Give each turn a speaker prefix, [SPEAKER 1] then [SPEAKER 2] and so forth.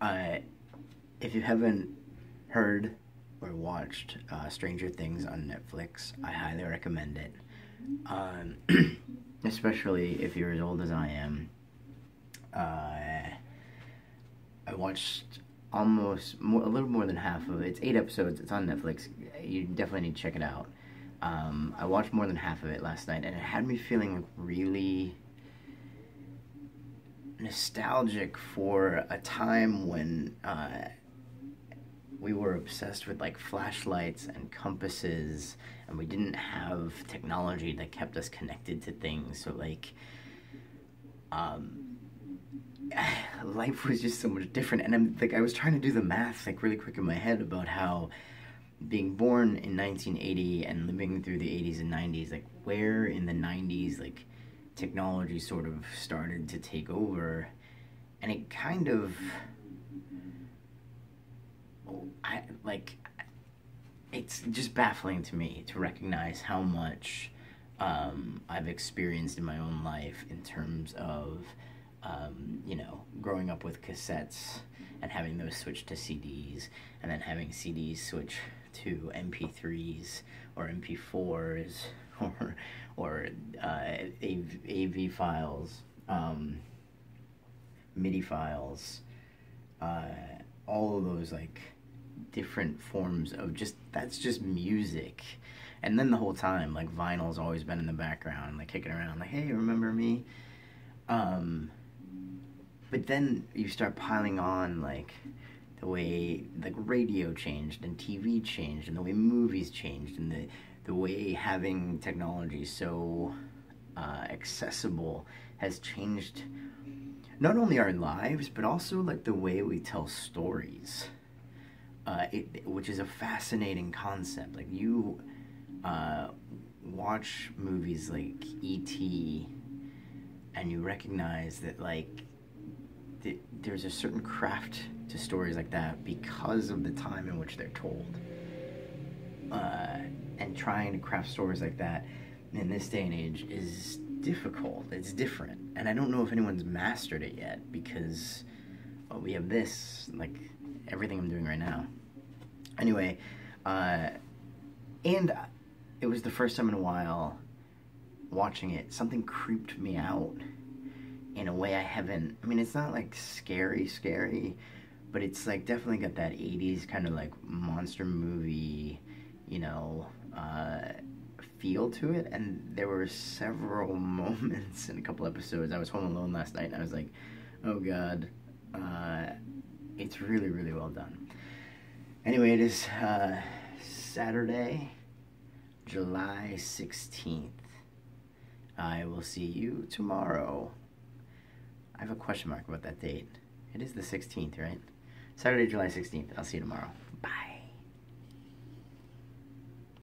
[SPEAKER 1] Uh, if you haven't heard or watched uh, Stranger Things on Netflix, I highly recommend it. Um, especially if you're as old as I am. Uh, I watched almost more, a little more than half of it. It's eight episodes. It's on Netflix. You definitely need to check it out. Um, I watched more than half of it last night, and it had me feeling really nostalgic for a time when uh, we were obsessed with like flashlights and compasses, and we didn't have technology that kept us connected to things. So like, um, life was just so much different. And I'm like, I was trying to do the math like really quick in my head about how being born in 1980 and living through the 80s and 90s, like where in the 90s, like technology sort of started to take over, and it kind of, I like, it's just baffling to me to recognize how much um, I've experienced in my own life in terms of, um, you know, growing up with cassettes and having those switch to CDs, and then having CDs switch to MP3s or MP4s or or uh, AV, AV files, um, MIDI files, uh, all of those like different forms of just that's just music. And then the whole time, like vinyl's always been in the background, like kicking around, like, hey, remember me? Um, but then you start piling on like the way like radio changed and TV changed and the way movies changed and the the way having technology so uh, accessible has changed not only our lives but also like the way we tell stories uh, it, which is a fascinating concept like you uh, watch movies like E.T. and you recognize that like th- there's a certain craft to stories like that because of the time in which they're told. And trying to craft stories like that in this day and age is difficult. It's different. And I don't know if anyone's mastered it yet because well, we have this, like everything I'm doing right now. Anyway, uh, and it was the first time in a while watching it, something creeped me out in a way I haven't. I mean, it's not like scary, scary, but it's like definitely got that 80s kind of like monster movie, feel to it. And there were several moments in a couple episodes. I was home alone last night and I was like, oh god, uh, it's really, really well done. Anyway, it is uh, Saturday, July 16th. I will see you tomorrow. I have a question mark about that date. It is the 16th, right? Saturday, July 16th. I'll see you tomorrow.